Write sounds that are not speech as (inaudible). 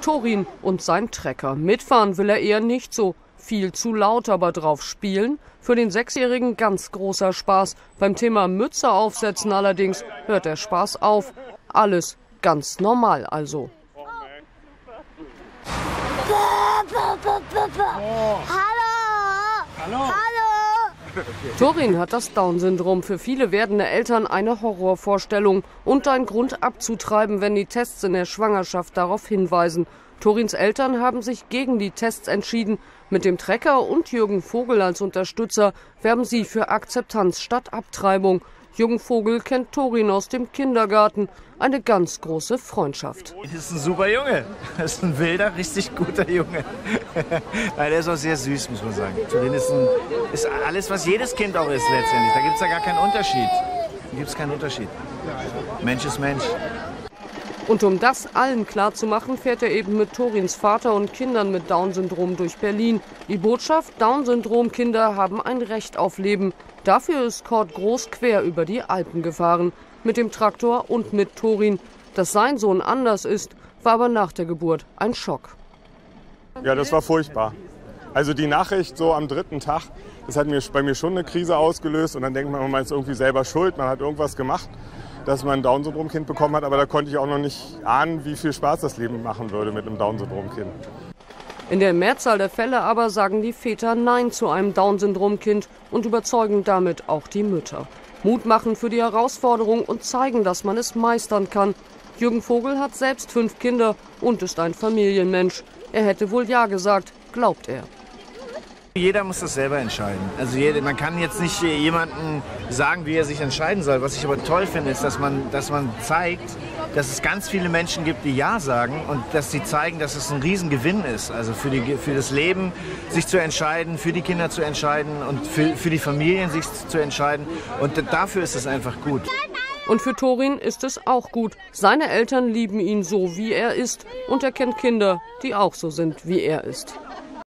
Torin und sein Trecker. Mitfahren will er eher nicht so. Viel zu laut, aber drauf spielen? Für den Sechsjährigen ganz großer Spaß. Beim Thema Mütze aufsetzen allerdings hört der Spaß auf. Alles ganz normal also. Hallo! Hallo! Hallo! Torin hat das Down-Syndrom. Für viele werdende Eltern eine Horrorvorstellung und ein Grund abzutreiben, wenn die Tests in der Schwangerschaft darauf hinweisen. Torins Eltern haben sich gegen die Tests entschieden. Mit dem Trecker und Jürgen Vogel als Unterstützer werben sie für Akzeptanz statt Abtreibung. Jürgen Vogel kennt Torin aus dem Kindergarten. Eine ganz große Freundschaft. Das ist ein super Junge. Das ist ein wilder, richtig guter Junge. (laughs) Nein, der ist auch sehr süß, muss man sagen. Turin ist, ein, ist alles, was jedes Kind auch ist letztendlich. Da gibt es ja gar keinen Unterschied. Da gibt es keinen Unterschied. Mensch ist Mensch. Und um das allen klarzumachen, fährt er eben mit Torins Vater und Kindern mit Down-Syndrom durch Berlin. Die Botschaft, Down-Syndrom-Kinder haben ein Recht auf Leben. Dafür ist Kurt Groß quer über die Alpen gefahren. Mit dem Traktor und mit Torin. Dass sein Sohn anders ist, war aber nach der Geburt ein Schock. Ja, das war furchtbar. Also die Nachricht so am dritten Tag, das hat mir, bei mir schon eine Krise ausgelöst. Und dann denkt man, man ist irgendwie selber schuld, man hat irgendwas gemacht dass man ein Down-Syndrom-Kind bekommen hat, aber da konnte ich auch noch nicht ahnen, wie viel Spaß das Leben machen würde mit einem Down-Syndrom-Kind. In der Mehrzahl der Fälle aber sagen die Väter Nein zu einem Down-Syndrom-Kind und überzeugen damit auch die Mütter. Mut machen für die Herausforderung und zeigen, dass man es meistern kann. Jürgen Vogel hat selbst fünf Kinder und ist ein Familienmensch. Er hätte wohl Ja gesagt, glaubt er. Jeder muss das selber entscheiden. Also jede, man kann jetzt nicht jemandem sagen, wie er sich entscheiden soll. Was ich aber toll finde, ist, dass man, dass man zeigt, dass es ganz viele Menschen gibt, die Ja sagen und dass sie zeigen, dass es ein Riesengewinn ist. Also für, die, für das Leben sich zu entscheiden, für die Kinder zu entscheiden und für, für die Familien sich zu entscheiden. Und dafür ist es einfach gut. Und für Torin ist es auch gut. Seine Eltern lieben ihn so, wie er ist. Und er kennt Kinder, die auch so sind, wie er ist.